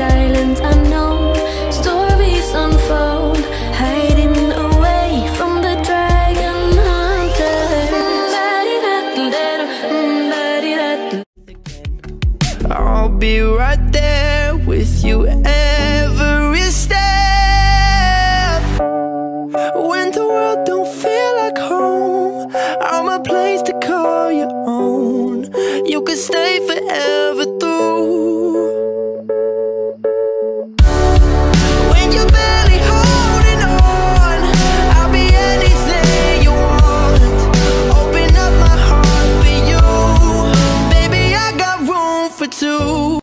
silent unknown. Stories unfold, hiding away from the dragon hunter. I'll be right there with you every step. When the world don't feel like home, I'm a place to call your own. You can stay too.